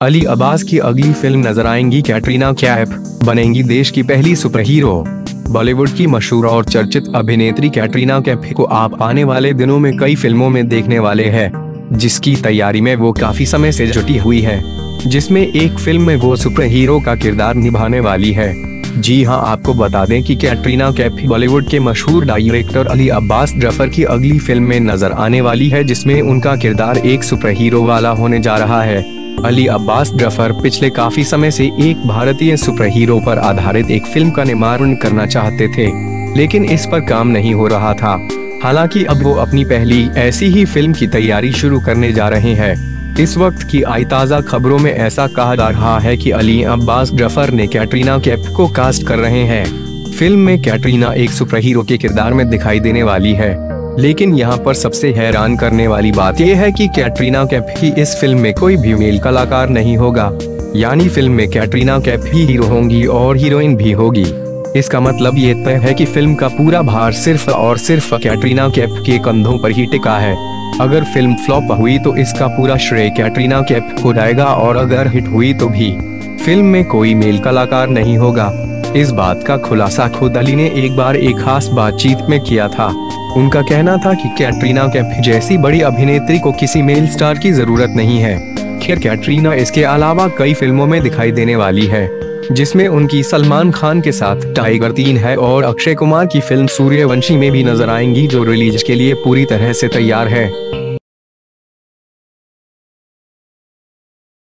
अली अब्बास की अगली फ़िल्म नज़र आएँगी। कैटरीना कैफ बनेंगी देश की पहली सुपर हीरो बॉलीवुड की मशहूर और चर्चित अभिनेत्री कैटरीना कैफ को आप आने वाले दिनों में कई फ़िल्मों में देखने वाले हैं, जिसकी तैयारी में वो काफ़ी समय से जुटी हुई है, जिसमें एक फ़िल्म में वो सुपर हीरो का किरदार निभाने वाली है। जी हाँ, आपको बता दें कि कैटरीना कैफ बॉलीवुड के मशहूर डायरेक्टर अली अब्बास ज़फ़र की अगली फ़िल्म में नज़र आने वाली है, जिसमें उनका किरदार एक सुपर हीरो वाला होने जा रहा है। अली अब्बास ज़फ़र पिछले काफ़ी समय से एक भारतीय सुपर हीरो पर आधारित एक फ़िल्म का निर्माण करना चाहते थे, लेकिन इस पर काम नहीं हो रहा था। हालाँकि अब वो अपनी पहली ऐसी ही फ़िल्म की तैयारी शुरू करने जा रहे हैं। इस वक्त की आई ताज़ा खबरों में ऐसा कहा जा रहा है कि अली अब्बास ज़फ़र ने कैटरीना कैफ को कास्ट कर रहे हैं। फ़िल्म में कैटरीना एक सुपर हीरो के किरदार में दिखाई देने वाली है। लेकिन यहाँ पर सबसे हैरान करने वाली बात यह है कि कैटरीना कैफ की इस फ़िल्म में कोई भी मेल कलाकार नहीं होगा। यानी फ़िल्म में कैटरीना कैफ ही हीरो होंगी और हीरोइन भी होगी। इसका मतलब ये तय है कि फ़िल्म का पूरा भार सिर्फ़ और सिर्फ़ कैटरीना कैफ के कंधों पर ही टिका है। अगर फ़िल्म फ्लॉप हुई तो इसका पूरा श्रेय कैटरीना कैफ को जाएगा और अगर हिट हुई तो भी। फ़िल्म में कोई मेल कलाकार नहीं होगा। इस बात का खुलासा खुद अली ने एक बार एक खास बातचीत में किया था। उनका कहना था कि कैटरीना कैफ जैसी बड़ी अभिनेत्री को किसी मेल स्टार की ज़रूरत नहीं है। खैर, कैटरीना इसके अलावा कई फ़िल्मों में दिखाई देने वाली है, जिसमें उनकी सलमान खान के साथ टाइगर तीन है और अक्षय कुमार की फ़िल्म सूर्यवंशी में भी नज़र आएँगी, जो रिलीज़ के लिए पूरी तरह से तैयार है।